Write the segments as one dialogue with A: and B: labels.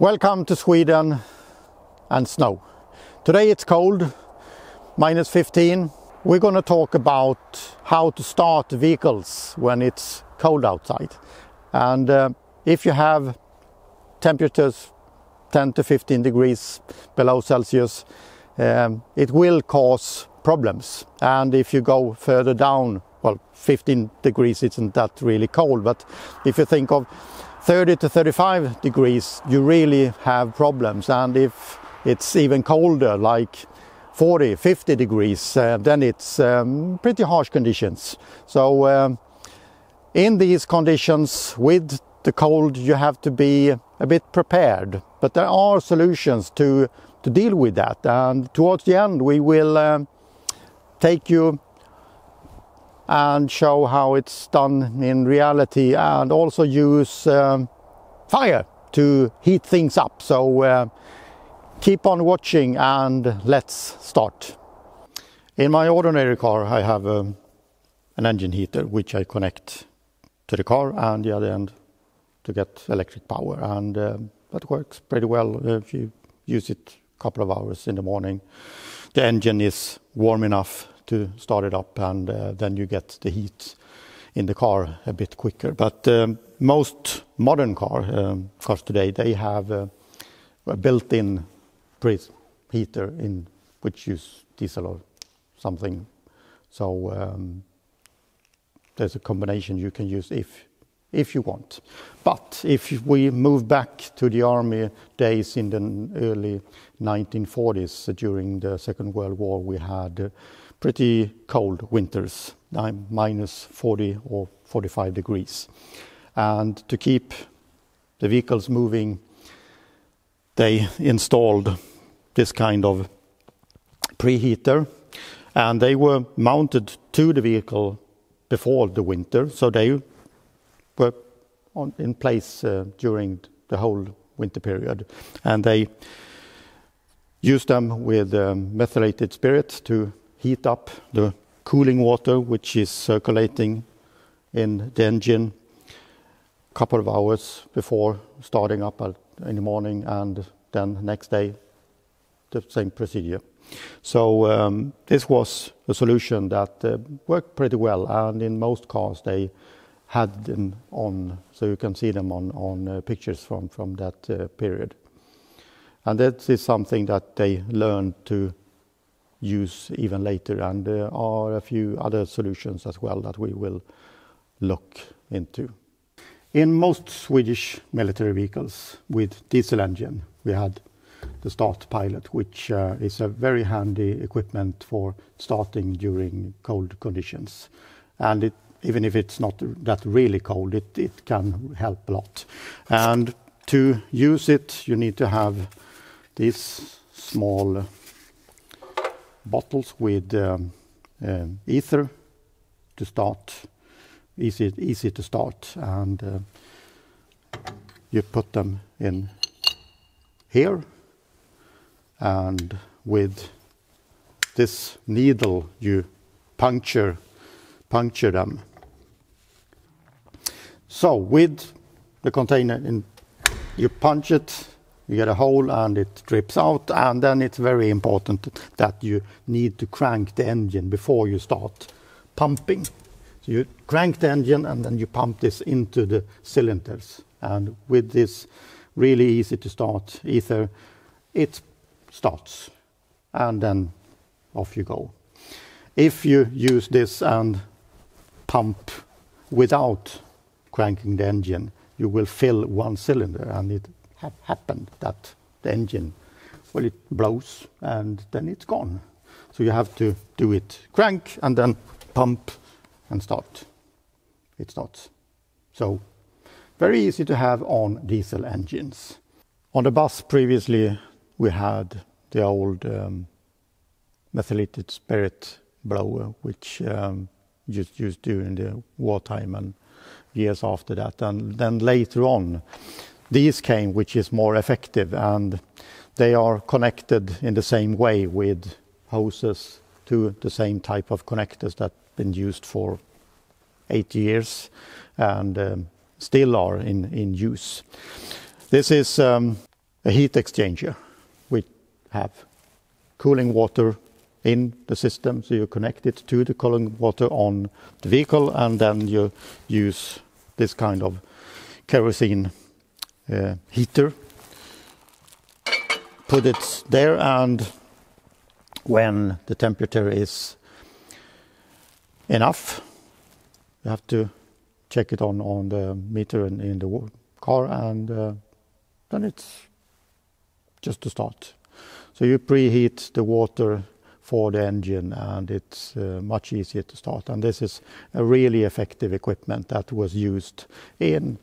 A: Welcome to Sweden and snow. Today it's cold, minus 15. We're going to talk about how to start vehicles when it's cold outside. And uh, if you have temperatures 10 to 15 degrees below Celsius, um, it will cause problems. And if you go further down, well, 15 degrees isn't that really cold, but if you think of 30 to 35 degrees, you really have problems. And if it's even colder, like 40, 50 degrees, uh, then it's um, pretty harsh conditions. So, um, in these conditions, with the cold, you have to be a bit prepared. But there are solutions to, to deal with that. And towards the end, we will um, take you and show how it's done in reality and also use um, fire to heat things up. So uh, keep on watching and let's start. In my ordinary car I have um, an engine heater which I connect to the car and the other end to get electric power and uh, that works pretty well if you use it a couple of hours in the morning. The engine is warm enough to start it up and uh, then you get the heat in the car a bit quicker. But um, most modern um, cars today, they have uh, a built-in preheater in which use diesel or something. So um, there's a combination you can use if if you want. But if we move back to the army days in the early 1940s, during the Second World War, we had uh, pretty cold winters, minus 40 or 45 degrees. And to keep the vehicles moving, they installed this kind of preheater, and they were mounted to the vehicle before the winter, so they were on, in place uh, during the whole winter period. And they used them with um, methylated spirit to heat up the cooling water which is circulating in the engine a couple of hours before starting up in the morning and then next day the same procedure. So um, this was a solution that uh, worked pretty well and in most cars they had them on, so you can see them on, on uh, pictures from, from that uh, period. And that is something that they learned to use even later, and there are a few other solutions as well that we will look into. In most Swedish military vehicles with diesel engine, we had the start pilot, which uh, is a very handy equipment for starting during cold conditions. And it even if it's not that really cold, it, it can help a lot. And to use it, you need to have these small bottles with um, uh, ether to start, easy, easy to start. And uh, you put them in here, and with this needle, you puncture puncture them so with the container, in, you punch it, you get a hole and it drips out, and then it's very important that you need to crank the engine before you start pumping. So you crank the engine and then you pump this into the cylinders. And with this really easy to start ether, it starts and then off you go. If you use this and pump without cranking the engine, you will fill one cylinder, and it ha happened that the engine, well, it blows and then it's gone. So you have to do it crank and then pump and start. It starts. So very easy to have on diesel engines. On the bus previously, we had the old um, methylated spirit blower, which um, just used during the wartime and years after that. And then later on, these came, which is more effective, and they are connected in the same way with hoses to the same type of connectors that have been used for eight years and um, still are in, in use. This is um, a heat exchanger. We have cooling water in the system, so you connect it to the cooling water on the vehicle, and then you use this kind of kerosene uh, heater. Put it there, and when the temperature is enough, you have to check it on, on the meter in, in the car, and uh, then it's just to start. So you preheat the water for the engine and it's uh, much easier to start. And this is a really effective equipment that was used in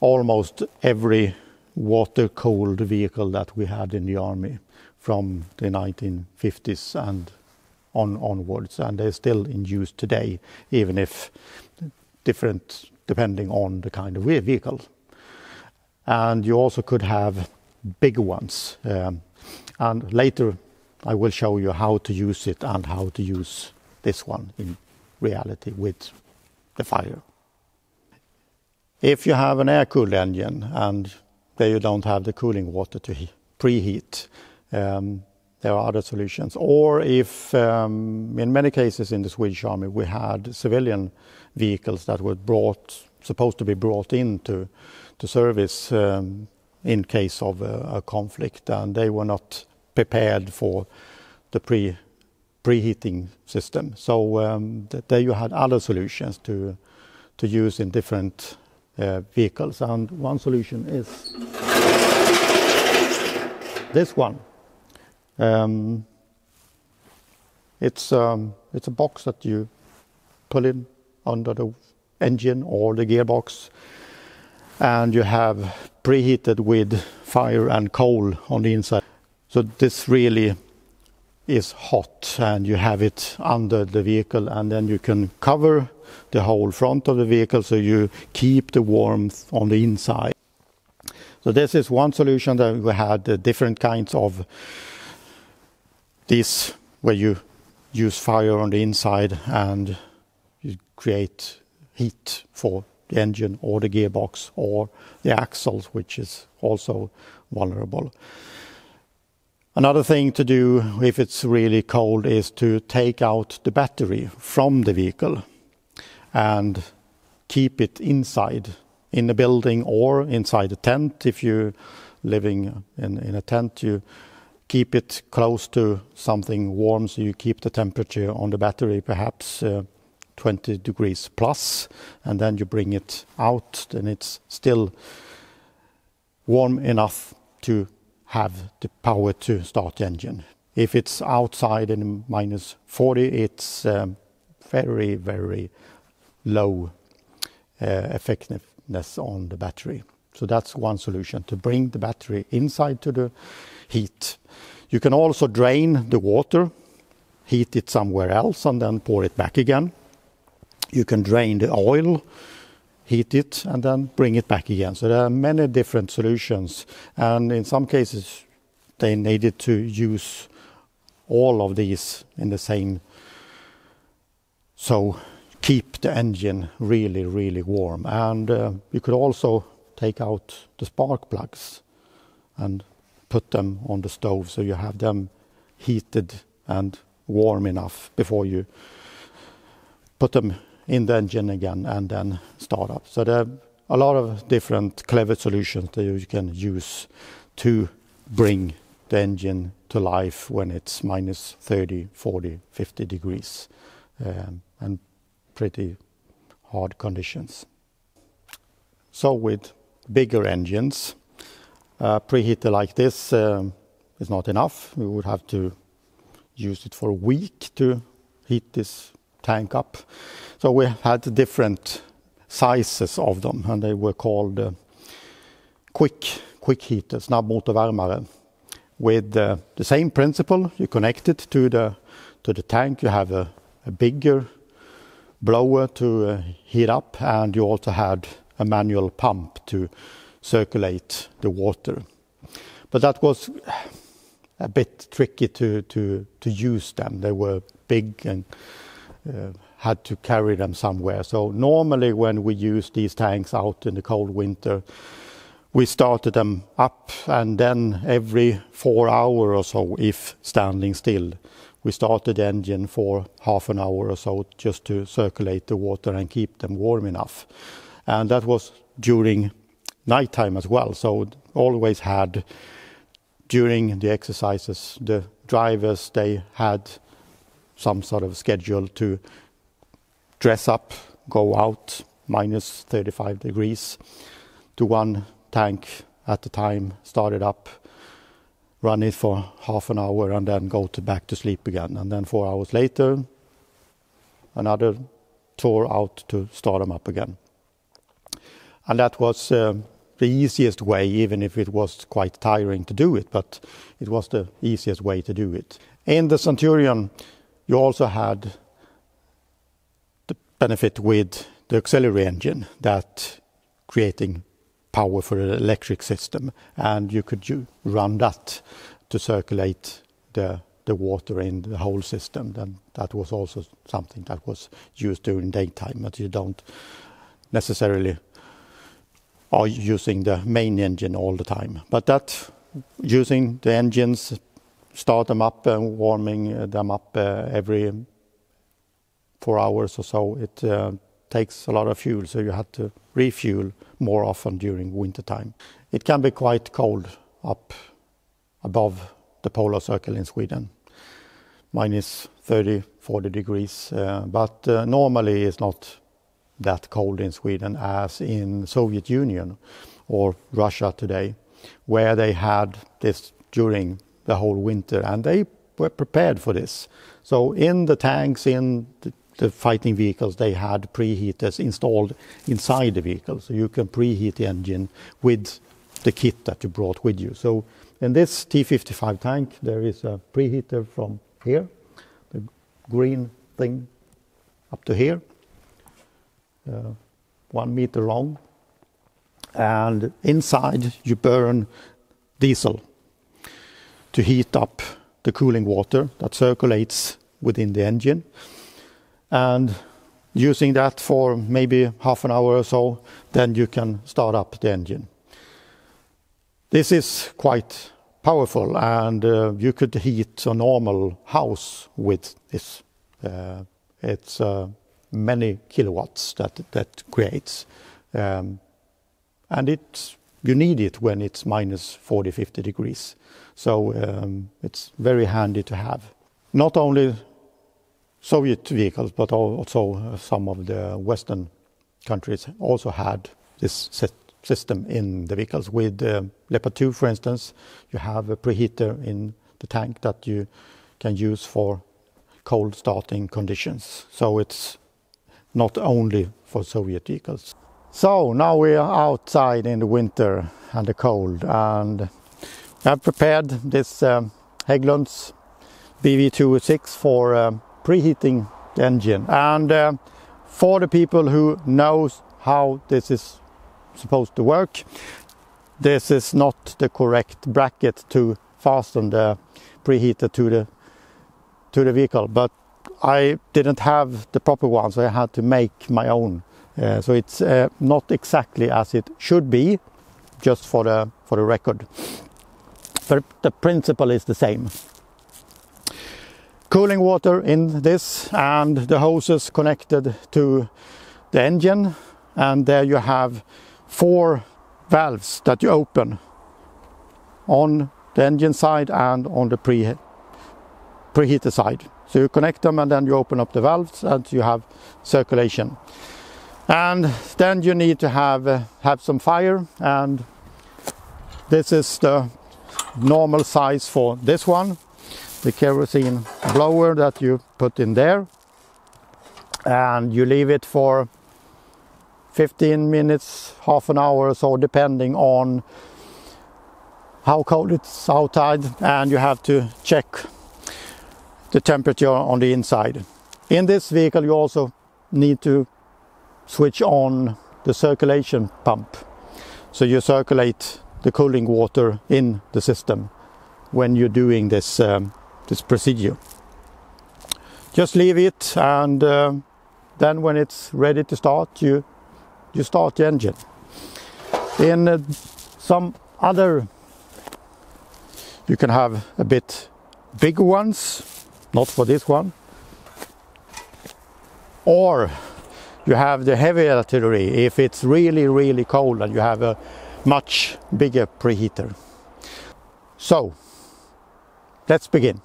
A: almost every water cooled vehicle that we had in the army from the 1950s and on onwards and they're still in use today even if different depending on the kind of vehicle and you also could have bigger ones um, and later I will show you how to use it and how to use this one in reality with the fire. If you have an air-cooled engine and there you don't have the cooling water to preheat, um, there are other solutions. Or if, um, in many cases in the Swedish Army, we had civilian vehicles that were brought, supposed to be brought into to service um, in case of a, conflict, and they were not prepared for the pre preheating system. So there you had other solutions to to use in different vehicles, and one solution is this one. Um, it's um, it's a box that you pull in under the engine or the gearbox, and you have preheated with fire and coal on the inside. So this really is hot and you have it under the vehicle and then you can cover the whole front of the vehicle so you keep the warmth on the inside. So this is one solution that we had uh, different kinds of this where you use fire on the inside and you create heat for the engine or the gearbox or the axles which is also vulnerable. Another thing to do if it's really cold is to take out the battery from the vehicle and keep it inside in a building or inside a tent. If you're living in, in a tent, you keep it close to something warm so you keep the temperature on the battery perhaps uh, 20 degrees plus and then you bring it out and it's still warm enough to have the power to start the engine. If it's outside in minus 40, it's um, very, very low uh, effectiveness on the battery. So that's one solution, to bring the battery inside to the heat. You can also drain the water, heat it somewhere else, and then pour it back again. You can drain the oil heat it, and then bring it back again. So there are many different solutions, and in some cases, they needed to use all of these in the same. Keep the engine really, really warm. And uh, you could also take out the spark plugs and put them on the stove so you have them heated and warm enough before you put them in the engine again and then start up. So there are a lot of different clever solutions that you can use to bring the engine to life when it's minus 30, 40, 50 degrees um, and pretty hard conditions. So with bigger engines, a preheater like this um, is not enough. We would have to use it for a week to heat this tank up. So we had different sizes of them, and they were called uh, quick quick heater, snabbmotorvärmare. With uh, the same principle, you connect it to the to the tank. You have a bigger blower to uh, heat up, and you also had a manual pump to circulate the water. But that was a bit tricky to to to use them. They were big and uh, had to carry them somewhere. So normally when we use these tanks out in the cold winter, we started them up and then every four hour or so if standing still we started the engine for half an hour or so just to circulate the water and keep them warm enough. And that was during nighttime as well. So always had during the exercises the drivers they had some sort of schedule to dress up go out minus 35 degrees. To one tank at the time, started up, run it for half an hour, and then go to back to sleep again. And then four hours later, another tour out to start them up again. And that was uh, the easiest way, even if it was quite tiring to do it, but it was the easiest way to do it. In the Centurion, you also had the benefit with the auxiliary engine that creating power for the electric system, and you could run that to circulate the the water in the whole system. Then that was also something that was used during daytime, but you don't necessarily are using the main engine all the time. But that using the engines, start them up and warming them up uh, every four hours or so, it uh, takes a lot of fuel, so you had to refuel more often during winter time. It can be quite cold up above the polar circle in Sweden, minus 30, 40 degrees, uh, but uh, normally it's not that cold in Sweden as in Soviet Union or Russia today, where they had this during the whole winter and they were prepared for this. So in the tanks, in the the fighting vehicles, they had preheaters installed inside the vehicle, so you can preheat the engine with the kit that you brought with you. So in this T55 tank, there is a preheater from here, the green thing up to here, uh, one meter long. And inside you burn diesel to heat up the cooling water that circulates within the engine and using that for maybe half an hour or so, then you can start up the engine. This is quite powerful, and uh, you could heat a normal house with this. Uh, it's uh, many kilowatts that that creates, um, and it you need it when it's minus 40, 50 degrees. So um, it's very handy to have. Not only Soviet vehicles, but also uh, some of the Western countries also had this system in the vehicles. With uh, Leopard 2, for instance, you have a preheater in the tank that you can use for cold starting conditions. So it's not only for Soviet vehicles. So now we are outside in the winter and the cold, and I've prepared this um, Hägglunds BV206 for um, preheating the engine. And uh, for the people who knows how this is supposed to work, this is not the correct bracket to fasten the preheater to the to the vehicle. But I didn't have the proper one, so I had to make my own. Uh, so it's uh, not exactly as it should be, just for the for the record. But the principle is the same cooling water in this and the hoses connected to the engine and there you have four valves that you open on the engine side and on the pre preheater side. So you connect them and then you open up the valves and you have circulation. And then you need to have uh, have some fire and this is the normal size for this one the kerosene blower that you put in there and you leave it for 15 minutes, half an hour or so, depending on how cold it's outside, and you have to check the temperature on the inside. In this vehicle, you also need to switch on the circulation pump so you circulate the cooling water in the system when you're doing this um, this procedure. Just leave it and uh, then when it's ready to start you you start the engine. In uh, some other you can have a bit bigger ones not for this one or you have the heavy artillery if it's really really cold and you have a much bigger preheater so let's begin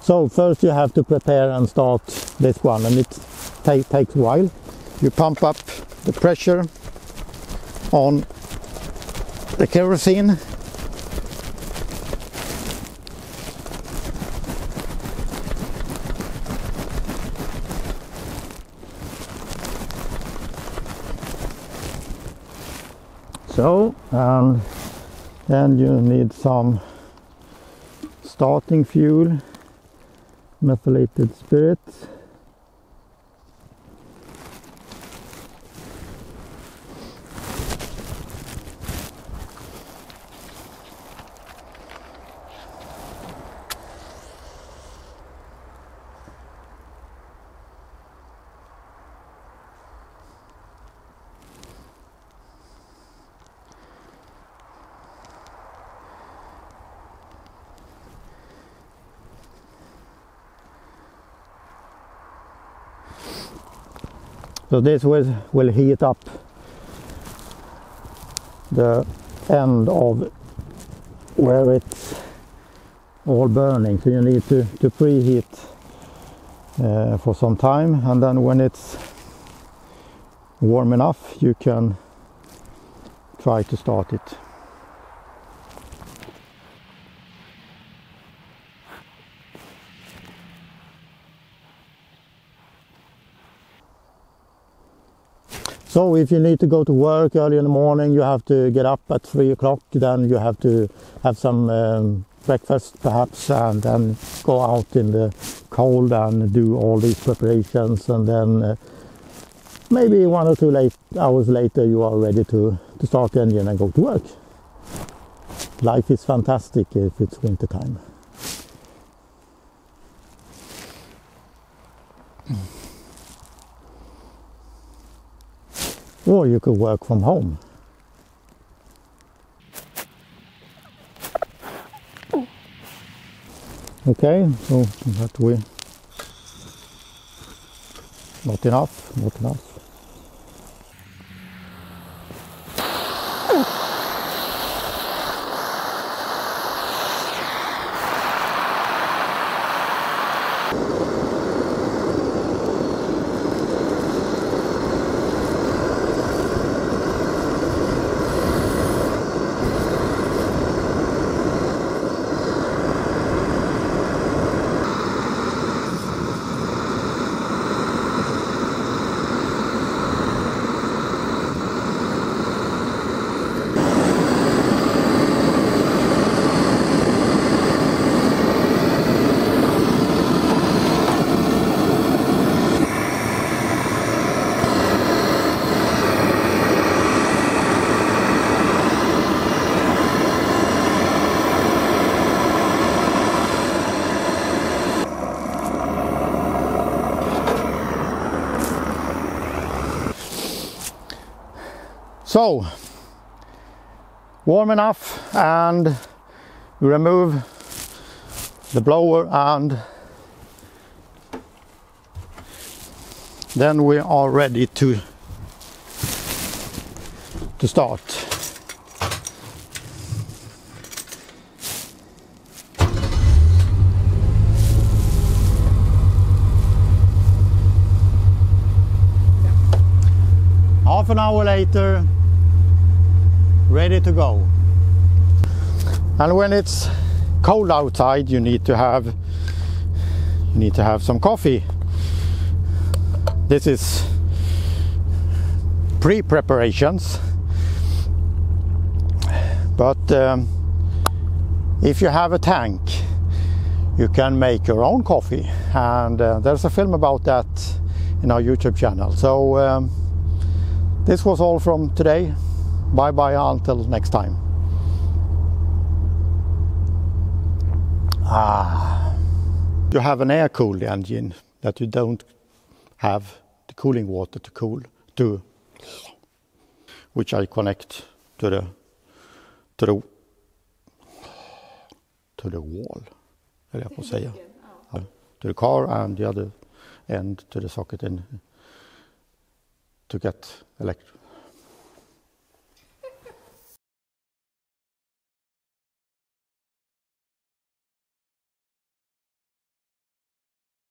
A: so first you have to prepare and start this one and it take, takes a while. You pump up the pressure on the kerosene. So and then you need some starting fuel methylated spirit So this will, will heat up the end of where it's all burning. So you need to, to preheat uh, for some time and then when it's warm enough you can try to start it. So if you need to go to work early in the morning, you have to get up at three o'clock. Then you have to have some um, breakfast perhaps, and then go out in the cold and do all these preparations. And then uh, maybe one or two late hours later, you are ready to, to start the engine and go to work. Life is fantastic if it's winter time. Or you could work from home. Okay, so that we not enough, not enough. So, warm enough and we remove the blower and then we are ready to to start. Half an hour later ready to go. And when it's cold outside you need to have you need to have some coffee. This is pre-preparations but um, if you have a tank you can make your own coffee and uh, there's a film about that in our YouTube channel so um, this was all from today Bye bye until next time. Ah. You have an air cooled engine that you don't have the cooling water to cool to which I connect to the to the to the wall, höll jag på att säga. To the car and the other end to the socket in to get elect-